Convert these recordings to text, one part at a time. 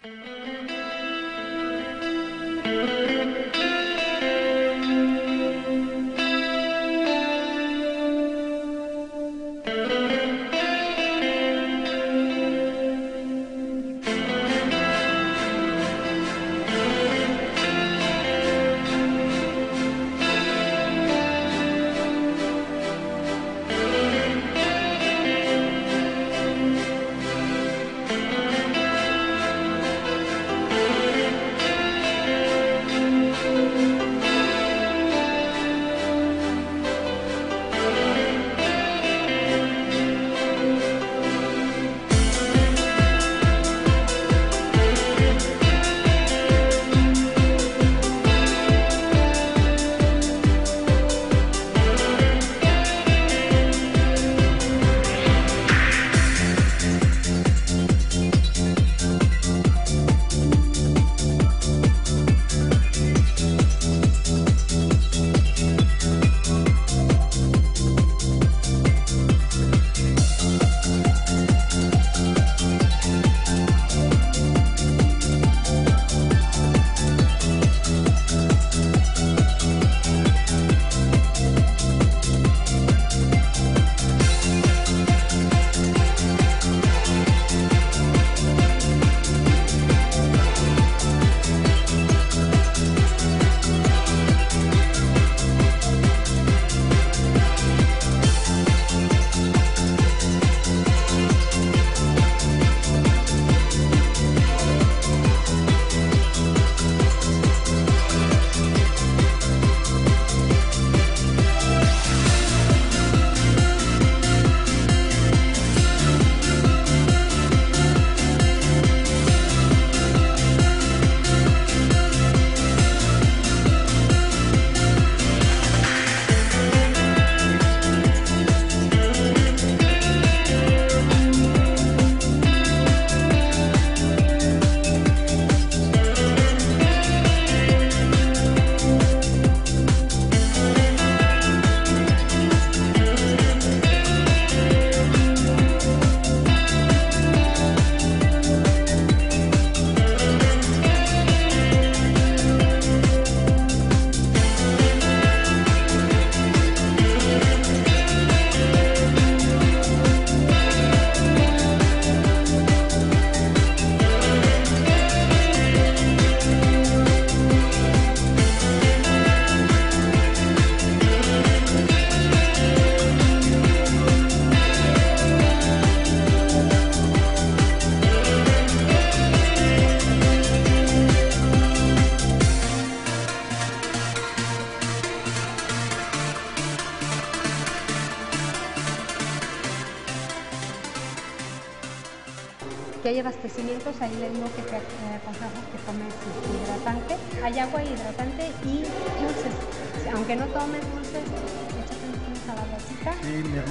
Si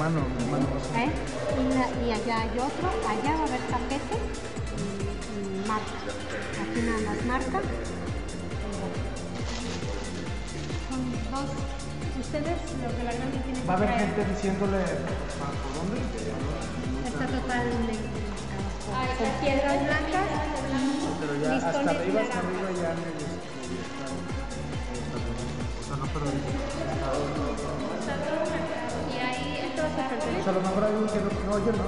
hermano, mi hermano. ¿Eh? Y, la- y allá hay otro, allá va a haber tapete y, y marca. Aquí nada más marca. Son dos. Ustedes, los de la grande, tienen que Va a haber traer- gente diciéndole ¿por dónde? Está totalmente con piedras blancas Pero y ya hasta arriba, hasta arriba ya. O sea, no, pero ahorita Y esto va a a lo mejor hay uno que no, no, yo no.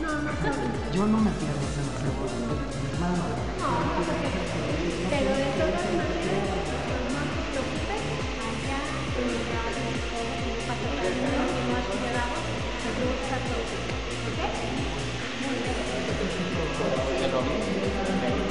No, no saben. Yo no me pierdo cebos, mi hermano. Pero de todas maneras, no te preocupes, allá en el grado, todo, y pasa por el niño que no has cuidado, seguro que está todo. ¿Ok? ¿Castellar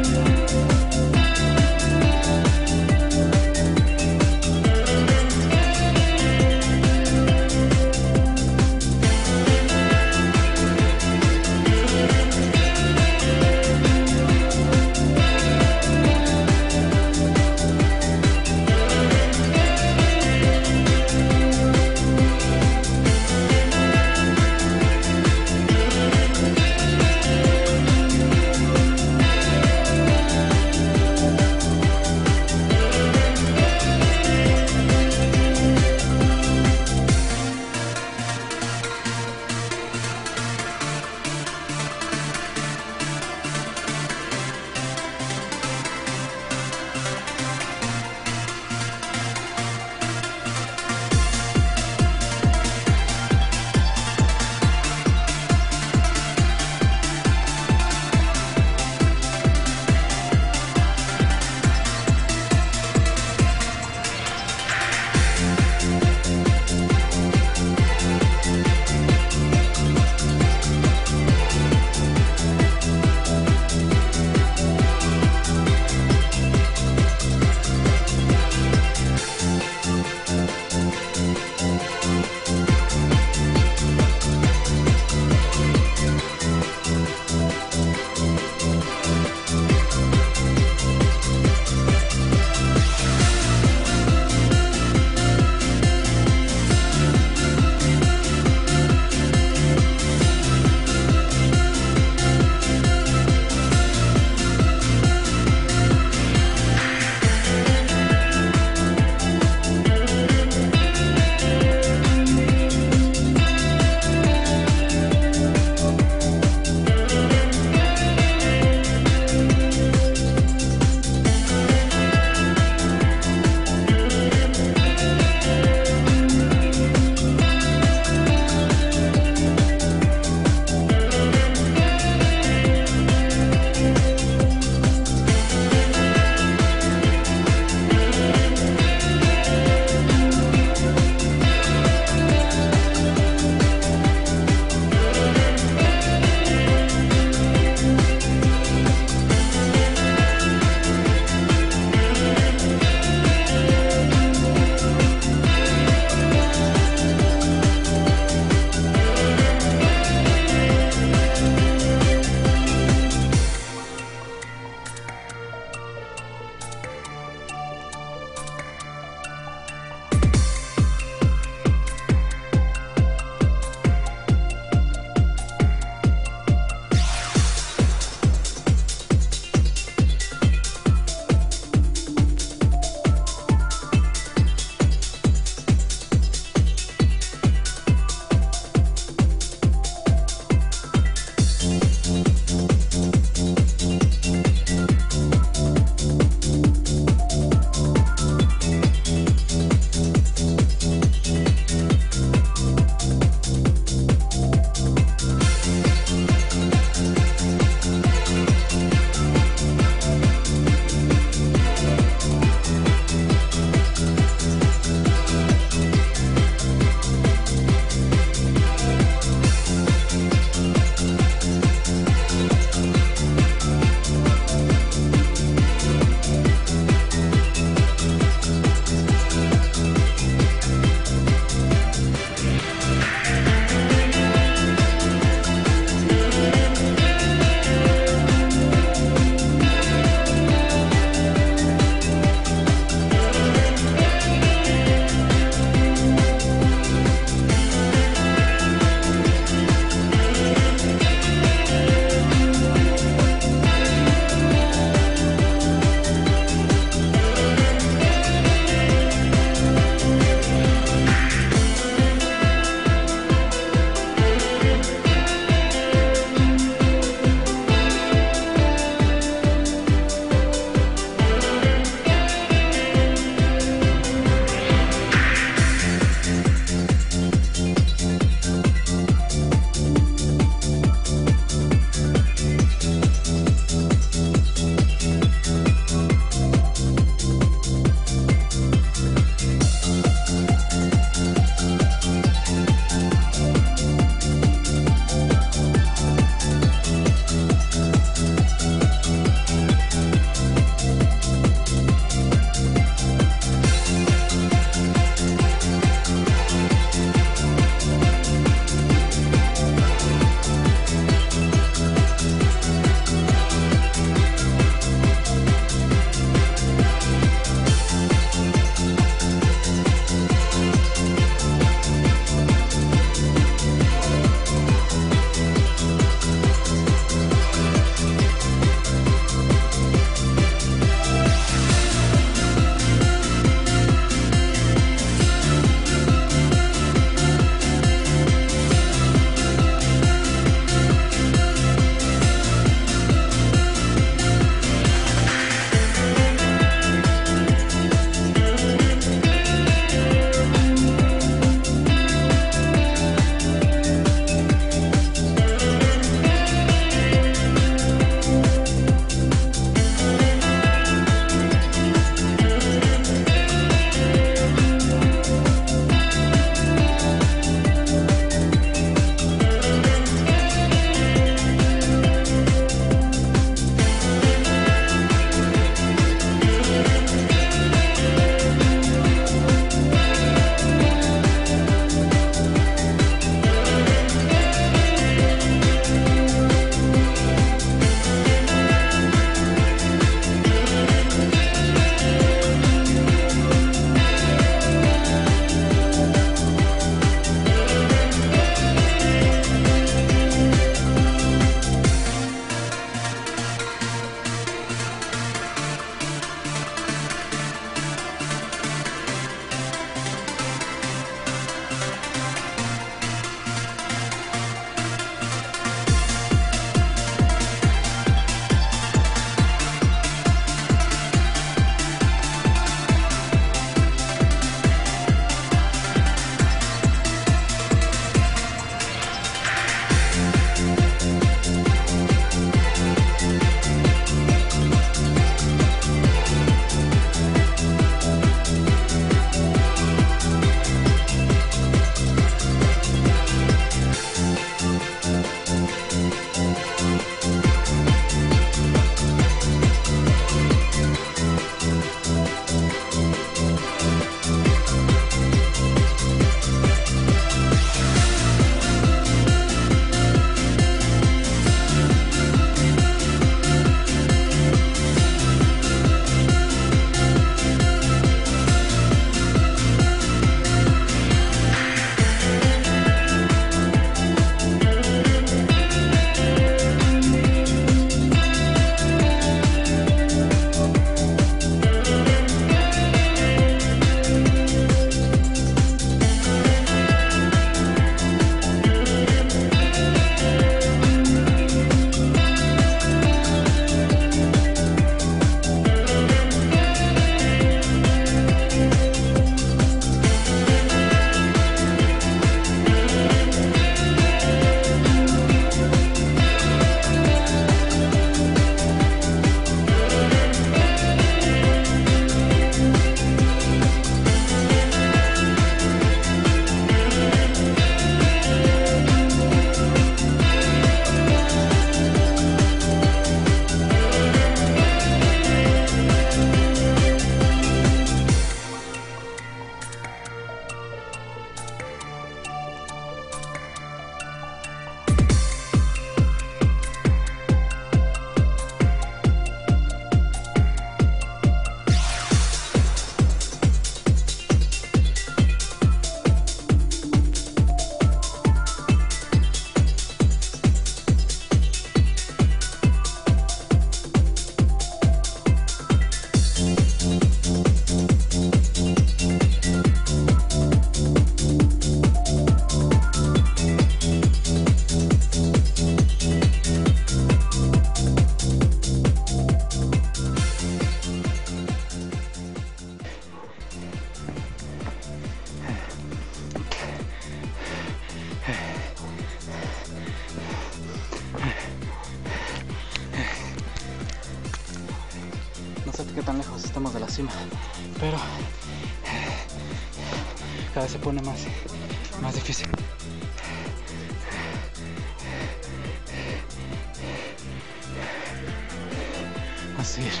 Así es.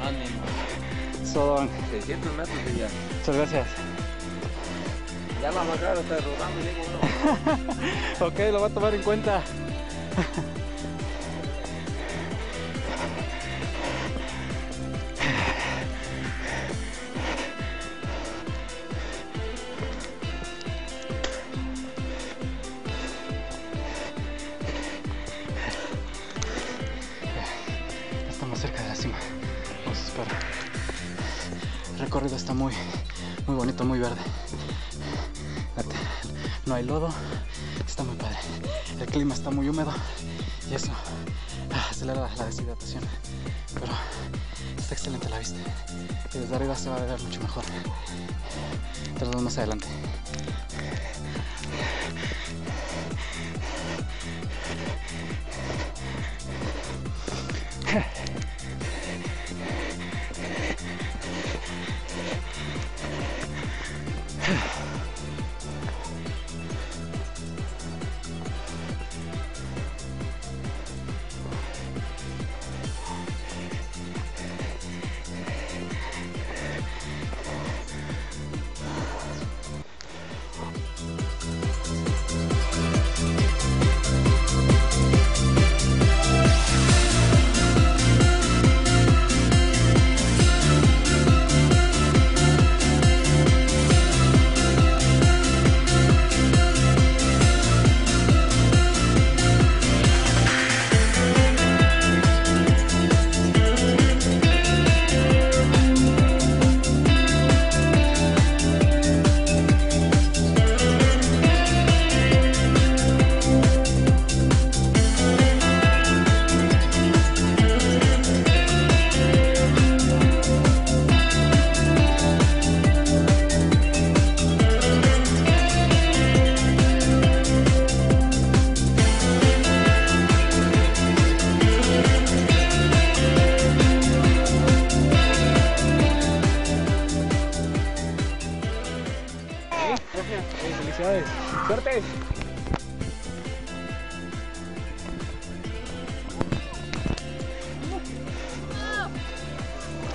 Ánimo. Sodón. 600 metros y ya. Muchas gracias. Ya la más cara está rodando, digo uno. Ok, lo voy a tomar en cuenta.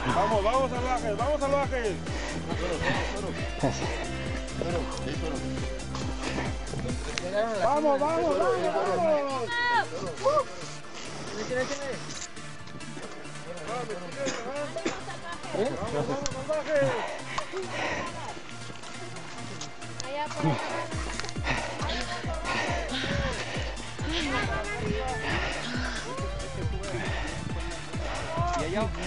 Vamos, vamos salvajes, vamos salvajes. Vamos, vamos, vamos, vamos. Vamos, vamos, Allá va uno.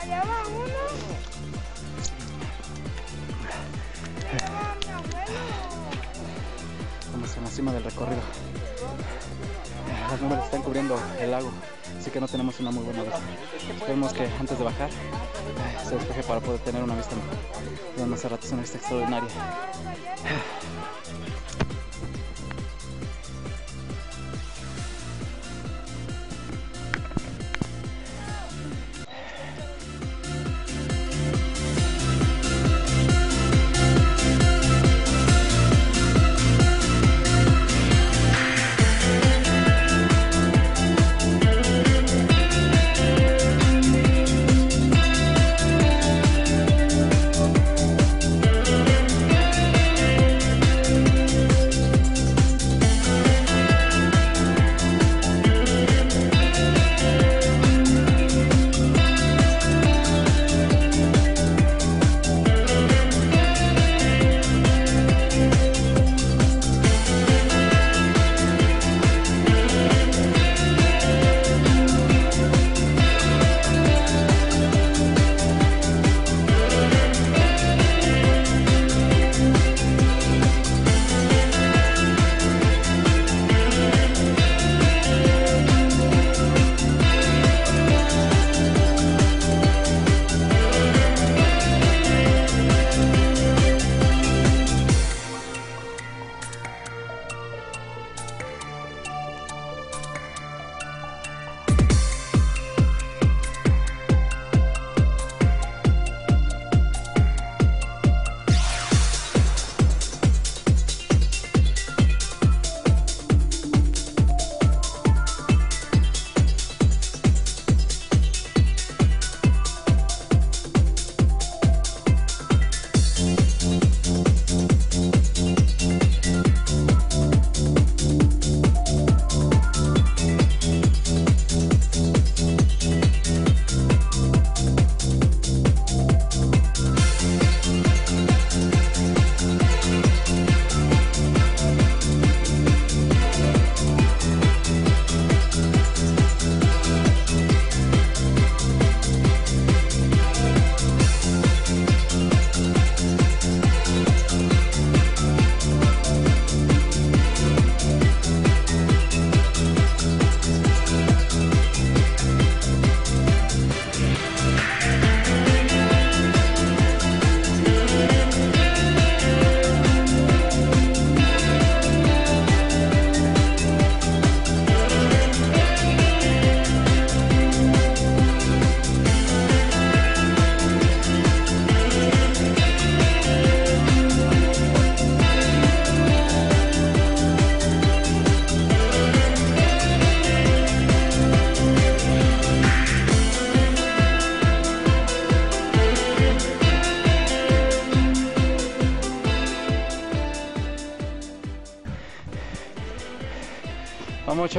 Allá va en la cima del recorrido. Las nubes están cubriendo el lago, así que no tenemos una muy buena vista. Esperemos que antes de bajar eh, se despeje para poder tener una vista mejor. Una rato es una vista extraordinaria.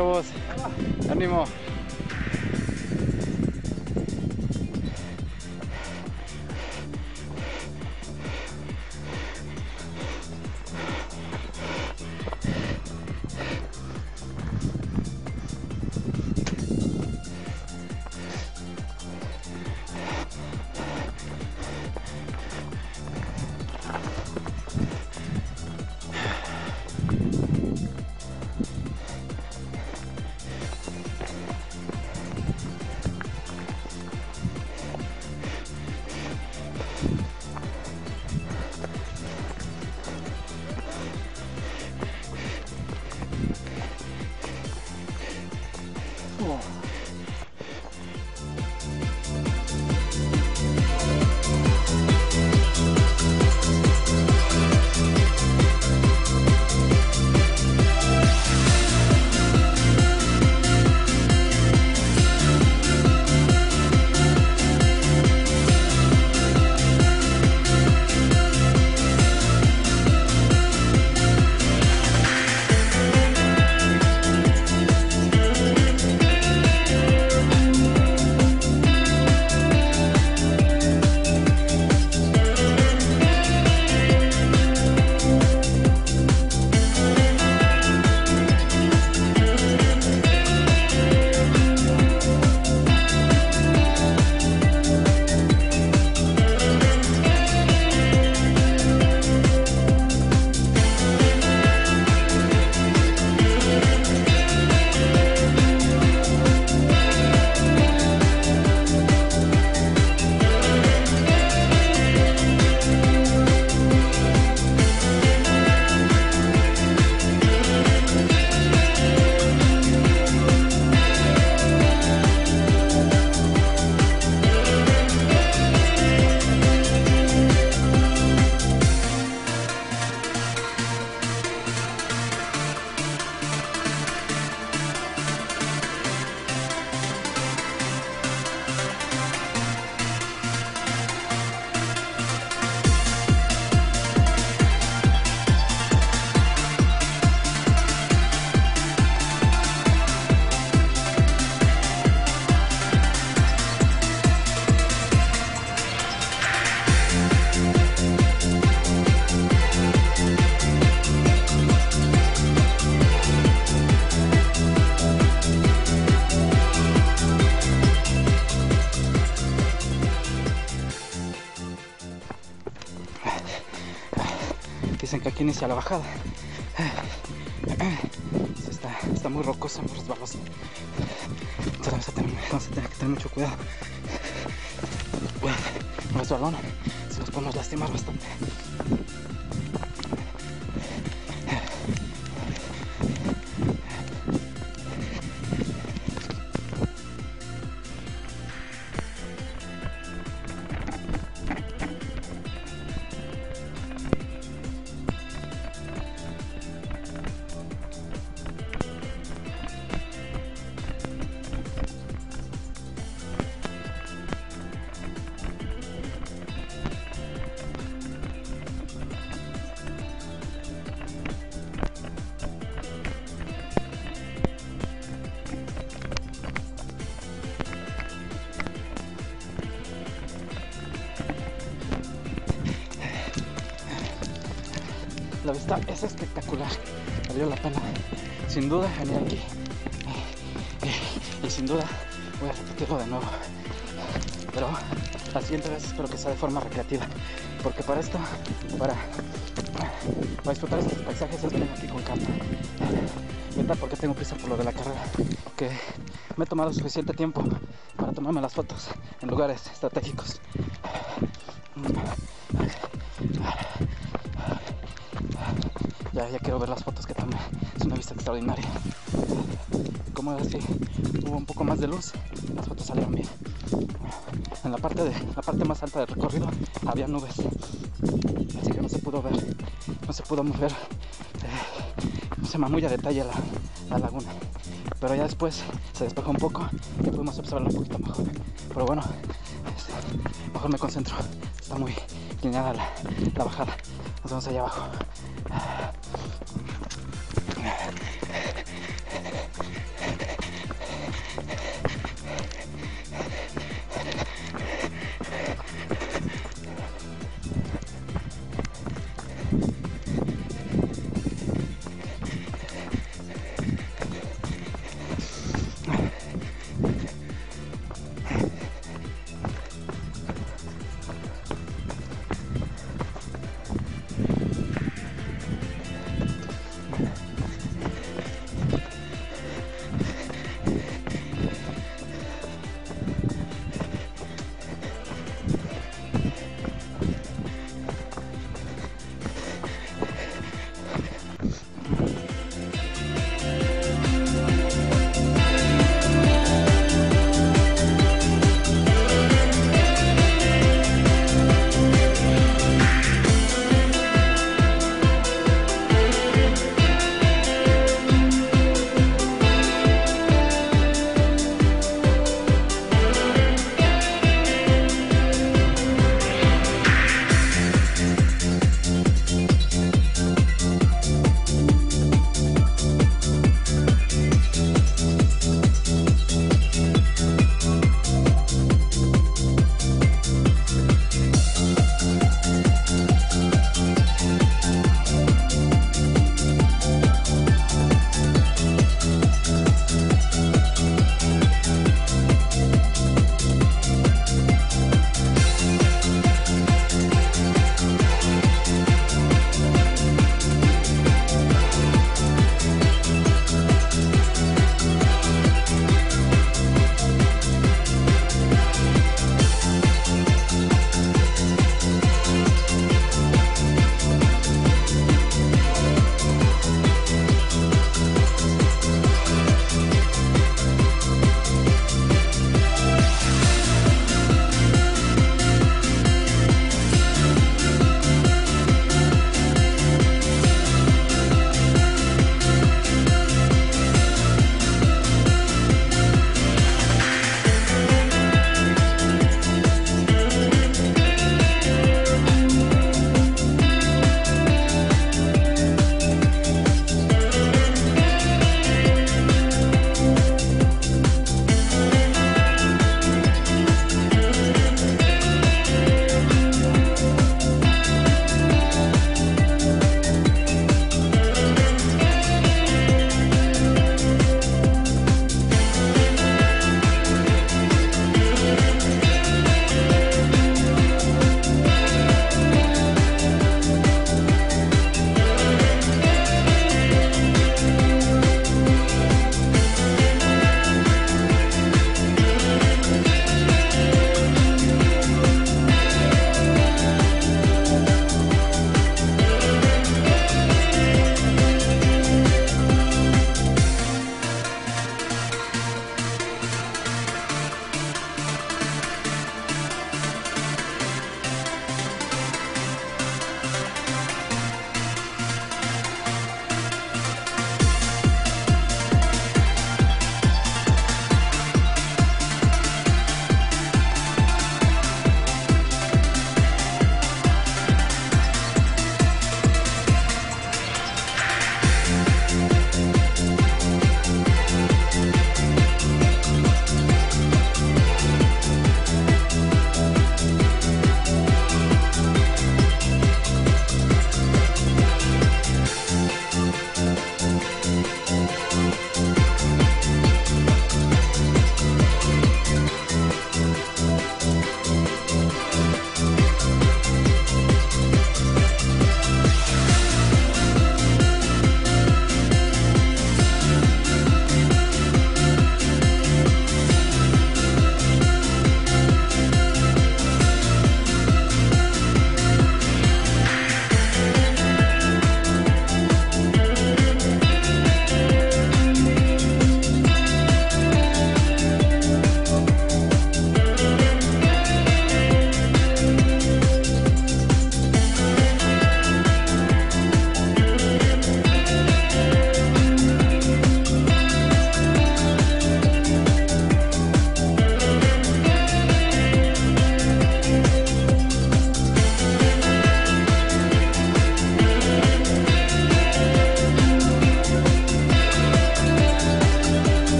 Vamos chavos. Dicen que aquí inicia la bajada. Está, muy rocosa, muy resbalosa. Entonces vamos a tener, vamos a que tener mucho cuidado. No es balón, si nos podemos lastimar bastante. Sin duda, venir aquí. Y, y sin duda voy a repetirlo de nuevo. Pero la siguiente vez espero que sea de forma recreativa, porque para esto, para, para disfrutar estos paisajes es venir aquí con calma. Ahorita porque tengo prisa por lo de la carrera, que me he tomado suficiente tiempo para tomarme las fotos en lugares estratégicos. Ya, ya quiero ver las fotos que tomé. Es una vista extraordinaria. Como era así, hubo un poco más de luz, las fotos salieron bien. En la parte de la parte más alta del recorrido había nubes, así que no se pudo ver, no se pudo mover, eh, no se mamulla a detalle la, la laguna. Pero ya después se despejó un poco y pudimos observarlo un poquito mejor. Pero bueno, este, mejor me concentro. Está muy inclinada la, la bajada. Nos vemos allá abajo.